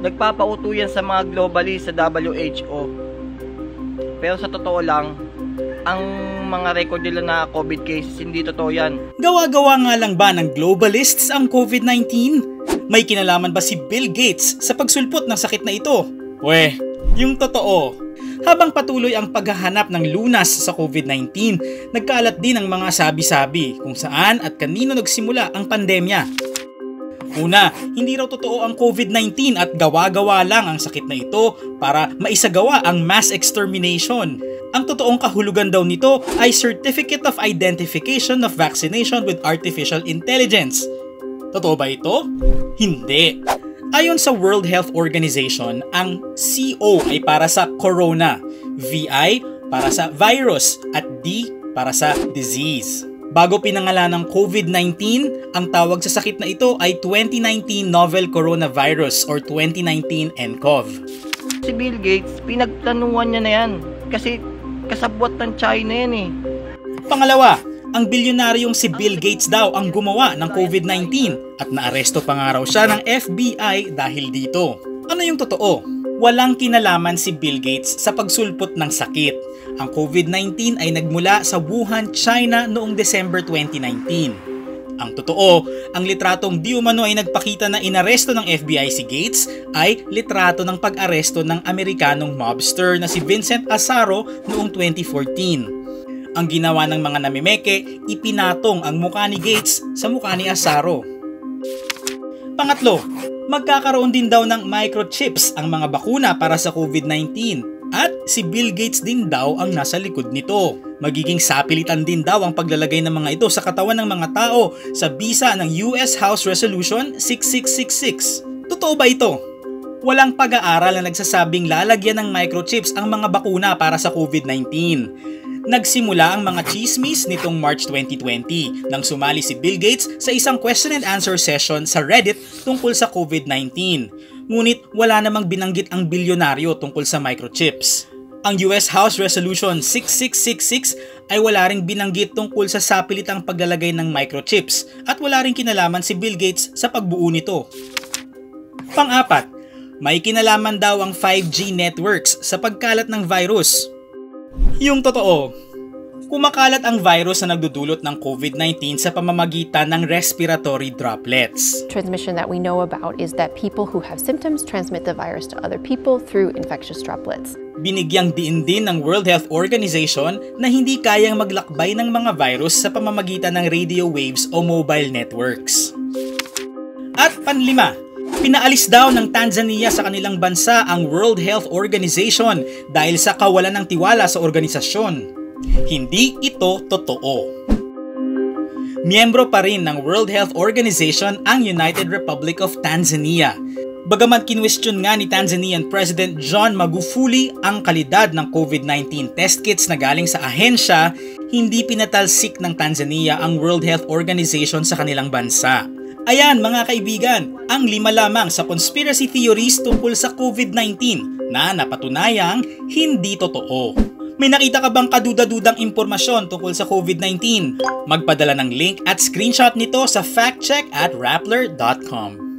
nagpapauto yan sa mga globalist sa WHO. Pero sa totoo lang, ang mga record nila na COVID cases, hindi totoo yan. Gawa-gawa nga lang ba ng globalists ang COVID-19? May kinalaman ba si Bill Gates sa pagsulpot ng sakit na ito? Weh, yung totoo. Habang patuloy ang paghahanap ng lunas sa COVID-19, nagkalat din ang mga sabi-sabi kung saan at kanino nagsimula ang pandemya. Una, hindi raw totoo ang COVID-19 at gawa-gawa lang ang sakit na ito para maisagawa ang mass extermination. Ang totoong kahulugan daw nito ay Certificate of Identification of Vaccination with Artificial Intelligence. Totoo ba ito? Hindi. Ayon sa World Health Organization, ang CO ay para sa corona, VI para sa virus at D para sa disease. Bago pinangalan ng COVID-19, ang tawag sa sakit na ito ay 2019 Novel Coronavirus or 2019 nCoV. Si Bill Gates, pinagplanuhan niya na yan. Kasi kasabwat ng China yan eh. Pangalawa, ang bilyonaryong si Bill Gates daw ang gumawa ng COVID-19 at naaresto pa nga raw siya ng FBI dahil dito. Ano yung totoo? Walang kinalaman si Bill Gates sa pagsulpot ng sakit. Ang COVID-19 ay nagmula sa Wuhan, China noong December 2019. Ang totoo, ang litratong di umano ay nagpakita na inaresto ng FBI si Gates ay litrato ng pag-aresto ng Amerikanong mobster na si Vincent Asaro noong 2014. Ang ginawa ng mga namimeke, ipinatong ang mukha ni Gates sa mukha ni Asaro. Pangatlo, magkakaroon din daw ng microchips ang mga bakuna para sa COVID-19 at si Bill Gates din daw ang nasa likod nito. Magiging sapilitan din daw ang paglalagay ng mga ito sa katawan ng mga tao sa bisa ng US House Resolution 6666. Totoo ba ito? Walang pag-aaral na nagsasabing lalagyan ng microchips ang mga bakuna para sa COVID-19. Nagsimula ang mga chismis nitong March 2020 nang sumali si Bill Gates sa isang question and answer session sa Reddit tungkol sa COVID-19. Ngunit wala namang binanggit ang bilyonaryo tungkol sa microchips. Ang US House Resolution 6666 ay wala ring binanggit tungkol sa sapilitang paglalagay ng microchips at wala ring kinalaman si Bill Gates sa pagbuo nito. Pang-apat, may kinalaman daw ang 5G networks sa pagkalat ng virus. Yung totoo, kumakalat ang virus na nagdudulot ng COVID-19 sa pamamagitan ng respiratory droplets. Transmission that we know about is that people who have symptoms transmit the virus to other people through infectious droplets. Binigyang diin din ng World Health Organization na hindi kayang maglakbay ng mga virus sa pamamagitan ng radio waves o mobile networks. At panlima, Pinaalis daw ng Tanzania sa kanilang bansa ang World Health Organization dahil sa kawalan ng tiwala sa organisasyon. Hindi ito totoo. Miyembro pa rin ng World Health Organization ang United Republic of Tanzania. Bagamat kinwestiyon nga ni Tanzanian President John Magufuli ang kalidad ng COVID-19 test kits na galing sa ahensya, hindi pinatalsik ng Tanzania ang World Health Organization sa kanilang bansa. Ayan mga kaibigan, ang lima lamang sa conspiracy theories tungkol sa COVID-19 na napatunayang hindi totoo. May nakita ka bang kaduda-dudang impormasyon tungkol sa COVID-19? Magpadala ng link at screenshot nito sa factcheck at rappler.com.